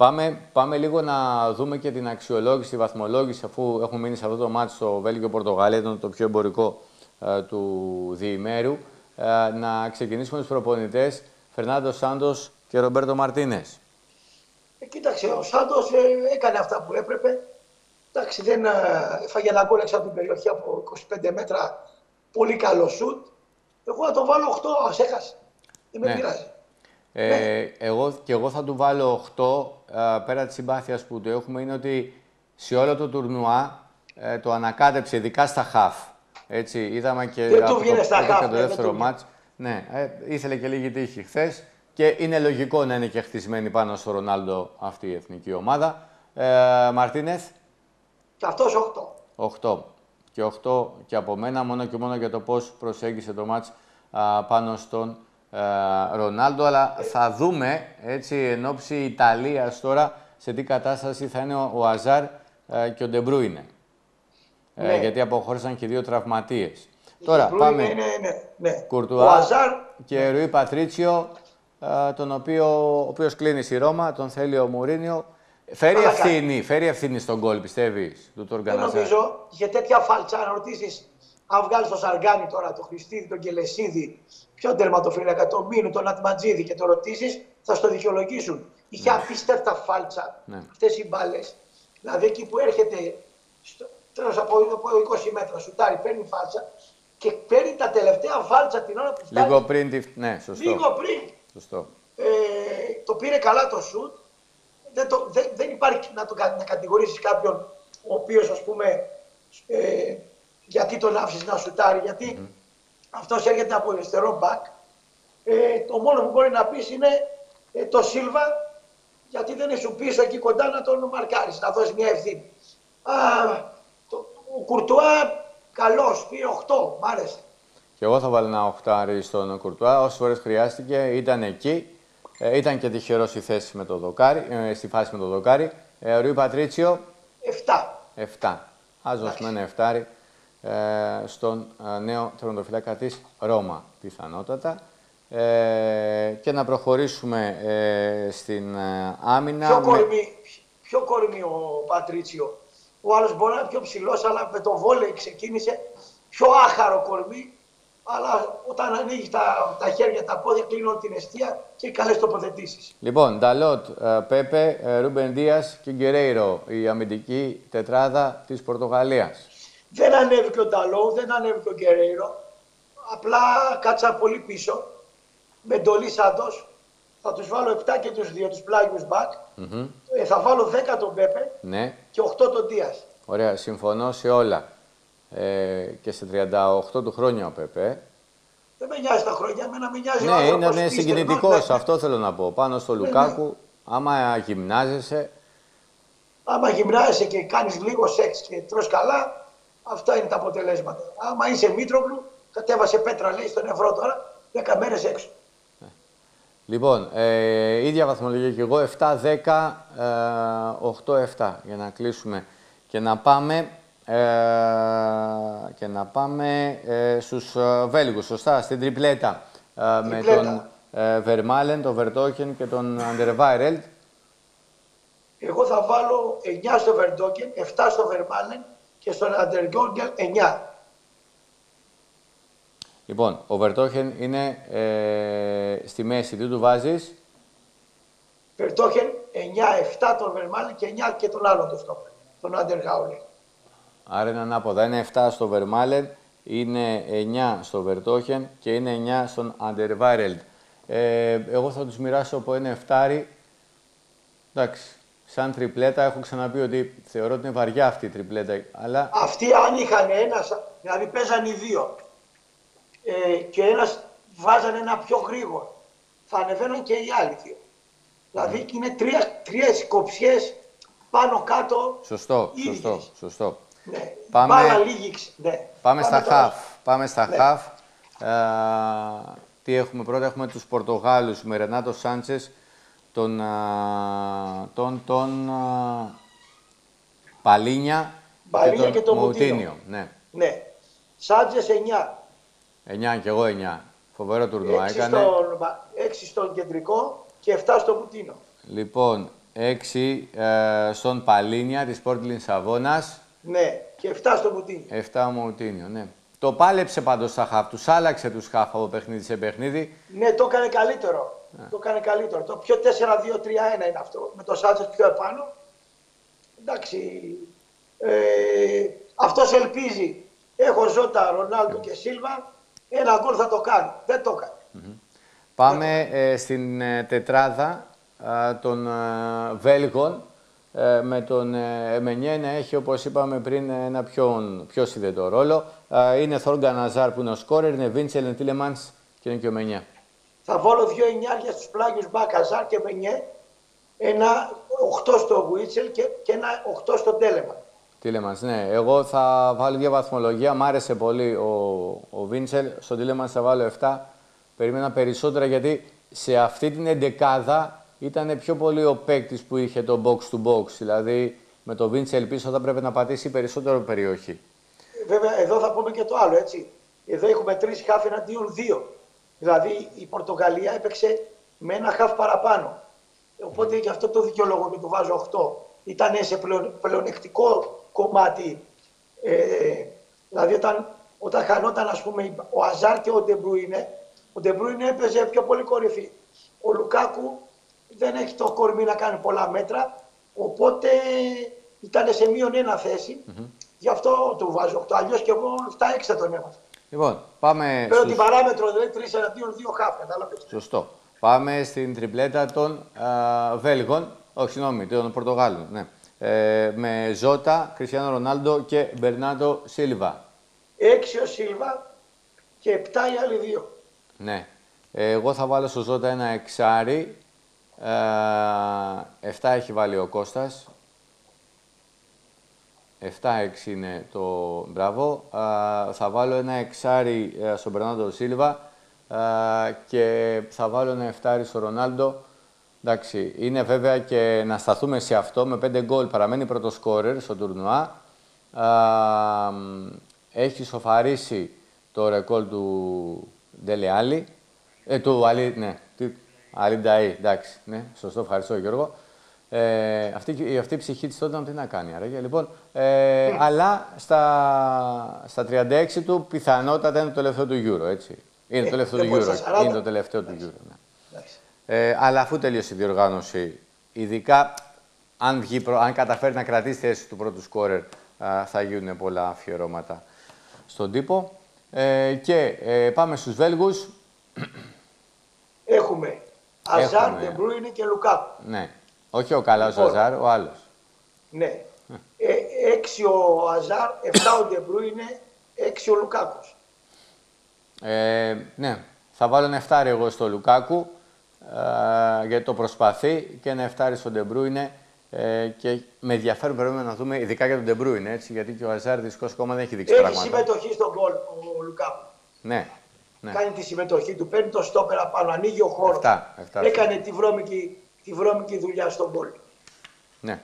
Πάμε, πάμε λίγο να δούμε και την αξιολόγηση, τη βαθμολόγηση, αφού έχουμε μείνει σε αυτό το μάτι στο Βέλγιο-Πορτογαλία, ήταν το πιο εμπορικό ε, του διημέρου. Ε, να ξεκινήσουμε τους προπονητές, Φερνάντο Σάντος και Ρομπέρτο Μαρτίνες. Ε, κοίταξε, ο Σάντος ε, έκανε αυτά που έπρεπε. Εντάξει, δεν ε, έφαγε ένα γκολ έξω από την περιοχή από 25 μέτρα. Πολύ καλό σουτ. Εγώ θα το βάλω 8, ας έχασε. Δεν με Ναι. πειράζει. Ε, Ναι. εγώ, και εγώ θα του βάλω 8, ε, πέρα της συμπάθειας που του έχουμε, είναι ότι σε όλο το τουρνουά ε, το ανακάτεψε, ειδικά στα χαφ. Έτσι, είδαμε και Δεν του από βγαίνει το στα πρώτο χαφ, και το ναι, δεν δεύτερο του βγαίνει. μάτς. Ναι, ε, ήθελε και λίγη τύχη χθες και είναι λογικό να είναι και χτισμένη πάνω στο Ρονάλντο αυτή η εθνική ομάδα. Ε, Μαρτίνεθ, Και αυτός 8. 8. Και 8 και από μένα, μόνο και μόνο για το πώς προσέγγισε το μάτς α, πάνω στον α, Ρονάλντο. Αλλά θα δούμε, έτσι, εν όψει Ιταλίας τώρα, σε τι κατάσταση θα είναι ο, ο Αζάρ α, και ο Ντεμπρούινε. Ε, Ναι. γιατί αποχώρησαν και δύο τραυματίες. Τώρα Μπρούιν πάμε Είναι, ναι, ναι. Κουρτουά. Ο Αζάρ, και Ρουί Πατρίτσιο, α, τον οποίο, ο οποίος κλείνει στη Ρώμα, τον θέλει ο Μουρίνιο. Φέρει Καλά ευθύνη, φέρει ευθύνη στον γκολ, πιστεύεις, του δεν Τοργκάν Αζάρ. νομίζω για τέτοια φάλτσα να ρωτήσεις αν βγάλεις το Σαργάνι τώρα, το Χριστίδη, τον Κελεσίδη, ποιον τερματοφύλακα, τον Μίνου, τον Ατματζίδη και το ρωτήσεις, θα στο δικαιολογήσουν. Είχε απίστευτα φάλτσα Ναι. αυτέ οι μπάλες. Δηλαδή εκεί που έρχεται στο, τέλος από, από 20 μέτρα, σουτάρει, παίρνει φάλτσα και παίρνει τα τελευταία φάλτσα την ώρα που φτάνει. Λίγο πριν τη... Ναι, σωστό. λίγο πριν. Σωστό. Ε, το πήρε καλά το σουτ. Δεν, το, δεν, δεν υπάρχει να, το, κα- να κατηγορήσεις κάποιον ο οποίος ας πούμε ε, γιατί τον άφησες να σουτάρει, γιατί αυτός έρχεται από αριστερό μπακ. Ε, το μόνο που μπορεί να πεις είναι ε, το Σίλβα γιατί δεν είσαι πίσω εκεί κοντά να τον μαρκάρεις, να δώσεις μια ευθύνη. Α, το, ο Κουρτουά καλός, πήρε 8, μ' άρεσε. Και εγώ θα βάλω ένα οχτάρι στον Κουρτουά. Όσες φορές χρειάστηκε ήταν εκεί. Ε, ήταν και τυχερός στη θέση με το δοκάρι, ε, στη φάση με το δοκάρι. Ε, Ρουί Πατρίτσιο, 7. 7. Α δώσουμε ένα εφτάρι ε, στον ε, νέο τερματοφυλάκα της Ρώμα, πιθανότατα. Ε, και να προχωρήσουμε ε, στην ε, άμυνα. Πιο με- κορμί, πιο κορμί ο Πατρίτσιο; Ο άλλος μπορεί να είναι πιο ψηλός, αλλά με το βόλεϊ ξεκίνησε πιο άχαρο κορμί. Αλλά όταν ανοίγει τα, τα χέρια, τα πόδια, κλείνουν την εστία και καλές τοποθετήσεις. Λοιπόν, Νταλότ, ε, Πέπε, ε, Ρούμπεν Δίας και Γκερέιρο, η αμυντική τετράδα της Πορτογαλίας. Δεν ανέβηκε ο Νταλότ, δεν ανέβηκε ο Γκερέιρο. Απλά κάτσαν πολύ πίσω. Με εντολή Σάντος. Θα τους βάλω 7 και τους δύο, τους πλάγιους μπακ. Μμμ. Ε, θα βάλω 10 τον Πέπε Ναι, και 8 τον Δίας. ωραία, συμφωνώ σε όλα. Ε, και σε 38 του χρόνια ο Πέπε. ε. Δεν με νοιάζει τα χρόνια, εμένα με νοιάζει ο Ναι, άνθρωπος είναι, είναι πίστευος, συγκινητικός, ναι. αυτό θέλω να πω. Πάνω στο Ναι, Λουκάκου, άμα γυμνάζεσαι, Άμα γυμνάζεσαι και κάνεις λίγο σεξ και τρως καλά, αυτά είναι τα αποτελέσματα. Άμα είσαι Μήτρογλου, κατέβασε πέτρα λέει στον ευρώ τώρα, 10 μέρες έξω. Λοιπόν, ε, ίδια βαθμολογία και εγώ, 7-10, ε, 8-7, για να κλείσουμε και να πάμε, ε, και να πάμε ε, στους ε, Βέλγους, σωστά, στην τριπλέτα, ε, με Τριπλέτα. τον ε, Βερμάλεν, τον Βερτόχεν και τον Αντερβάιρελτ. Εγώ θα βάλω 9 στο Βερντόκεν, 7 στο Βερμάλεν και στον Αντεργόγκελ 9. Λοιπόν, ο Βερτόχεν είναι ε, στη μέση, τι του βάζεις, Βερντόκεν 9, 7 τον Βερμάλεν και 9 και τον άλλον το στόπερ, τον Αντεργάουλε. άρα είναι ανάποδα, είναι 7 στο Βερμάλεν, είναι 9 στο Βερτόχεν και είναι 9 στον Αντερβάιρελτ. Ε, εγώ θα τους μοιράσω από ένα εφτάρι. Εντάξει, σαν τριπλέτα έχω ξαναπεί ότι θεωρώ ότι είναι βαριά αυτή η τριπλέτα, αλλά Αυτοί αν είχαν ένας, δηλαδή παίζαν οι δύο ε, και ένας βάζαν ένα πιο γρήγορο, θα ανεβαίναν και οι άλλοι δύο. Δηλαδή είναι τρία, τρεις κοψιές πάνω κάτω. σωστό, ίδιες. σωστό, σωστό. Ναι. Πάμε- Μπάλα λίγη, ξ- ναι. Πάμε στα τώρα- χαφ. Πάμε στα Ναι. χαφ. Ε, τι έχουμε πρώτα, έχουμε τους Πορτογάλους με Ρενάτο Σάντσες, τον, α, τον, τον α, Παλίνια, Παλίνια και τον Μουτίνιο. Ναι, Ναι. Σάντζες 9. 9 και εγώ 9. Φοβερό τουρνουά 6 έκανε. στον, 6 στον κεντρικό και 7 στο Μουτίνο. Λοιπόν, 6 ε, στον Παλίνια της Sporting Σαββόνα. Ναι, και 7 στο Μουτίνιο. 7 Μουτίνιο, ναι. Το πάλεψε πάντως στα χαφ, τους άλλαξε τους χαφ από παιχνίδι σε παιχνίδι. Ναι, το έκανε καλύτερο. Ναι. Το έκανε καλύτερο. Το πιο 4-2-3-1 είναι αυτό. Με το Σάντσες πιο επάνω. Εντάξει. Ε, αυτός ελπίζει. Έχω Ζώτα, Ρονάλντο και Σίλβα. Ένα γκολ θα το κάνει. Δεν το έκανε. Πάμε ε, στην ε, τετράδα των ε, Βέλγων ε, με τον Εμενιέ να έχει, όπως είπαμε πριν, ένα πιο, πιο συνδετό ρόλο. είναι Θόργκα Ναζάρ που είναι ο σκόρερ, είναι Βίντσελ, Τίλεμανς και είναι και ο Μενιέ. Θα βάλω δύο εννιάρια στους πλάγιους Μπακαζάρ και Μενιέ, ένα 8 στο Βίντσελ και, και ένα 8 στο Τέλεμαν. Τίλεμανς, ναι. Εγώ θα βάλω δύο βαθμολογία. Μ' άρεσε πολύ ο, ο Βίντσελ. Στον Τίλεμανς θα βάλω 7. Περίμενα περισσότερα γιατί σε αυτή την εντεκάδα ήταν πιο πολύ ο παίκτης που είχε το box to box. Δηλαδή με το Βίντσελ πίσω θα πρέπει να πατήσει περισσότερο περιοχή. Βέβαια, εδώ θα πούμε και το άλλο, έτσι. Εδώ έχουμε τρεις χάφ εναντίον δύο. Δηλαδή η Πορτογαλία έπαιξε με ένα χάφ παραπάνω. Οπότε γι' αυτό το δικαιολογώ και το βάζω 8. Ήταν σε πλεονεκτικό κομμάτι. Ε, δηλαδή όταν, όταν χανόταν ας πούμε, ο Αζάρ και ο Ντεμπρούινε, ο Ντεμπρούινε έπαιζε πιο πολύ κορυφή. Ο Λουκάκου δεν έχει το κορμί να κάνει πολλά μέτρα, οπότε ήταν σε μείον ένα θέση. Mm -hmm. Γι' αυτό το βάζω 8. Αλλιώς και εγώ 7-6 θα τον έβαζα. Λοιπόν, πάμε. Παίρνω στους... την παράμετρο, δηλαδή 3 εναντίον 2 χάφ, κατάλαβε. Σωστό. Πάμε στην τριπλέτα των α, Βέλγων, όχι συγγνώμη, των Πορτογάλων. Ναι. Ε, με Ζώτα, Κριστιανό Ρονάλντο και Μπερνάτο Σίλβα. 6 ο Σίλβα και 7 οι άλλοι δύο. Ναι. Ε, εγώ θα βάλω στο Ζώτα ένα εξάρι 7 ε, έχει βάλει ο Κώστας. 7-6 είναι το μπράβο. θα βάλω ένα εξάρι ε, στον Περνάντο Σίλβα και θα βάλω ένα εφτάρι στο Ρονάλντο. Εντάξει, είναι βέβαια και να σταθούμε σε αυτό. Με 5 γκολ παραμένει πρώτος σκόρερ στο τουρνουά. έχει σοφαρίσει το ρεκόρ του Ντελεάλη. Ε, του Αλή, ναι, Αλινταή, εντάξει. Ναι, σωστό, ευχαριστώ Γιώργο. Ε, αυτή, αυτή η ψυχή της τότε τι να κάνει, αραγία. Λοιπόν, ε, αλλά στα, στα 36 του πιθανότατα είναι το τελευταίο του Euro, έτσι. Είναι το ε, τελευταίο του Euro. Είναι το τελευταίο του Euro. Ναι. Ε, αλλά αφού τελείωσε η διοργάνωση, ειδικά αν, βγει, αν καταφέρει να κρατήσει θέση του πρώτου σκόρερ, θα γίνουν πολλά αφιερώματα στον τύπο. Ε, και ε, πάμε στους Βέλγους. Έχουμε Αζάρ, Ντεμπρούινε και Λουκάκου. Ναι. Όχι ο καλά λοιπόν, Αζάρ, ο άλλος. Ναι. Ε, έξι ο Αζάρ, εφτά ο Ντεμπρούινε, έξι ο Λουκάκου. Ε, ναι. Θα βάλω ένα εφτάρι εγώ στο Λουκάκου ε, γιατί το προσπαθεί και ένα εφτάρι στον Ντεμπρούινε ε, και με ενδιαφέρον πρέπει να δούμε, ειδικά για τον Ντεμπρούινε, έτσι, γιατί και ο Αζάρ δυστυχώς ακόμα δεν έχει δείξει έχει πράγματα. Έχει συμμετοχή στον γκολ ο Λουκάκου. Ναι, ναι. Κάνει τη συμμετοχή του, παίρνει το στόπερα πάνω, ανοίγει ο χώρος. Έκανε τη βρώμικη, τη βρώμικη δουλειά στον πόλη. Ναι.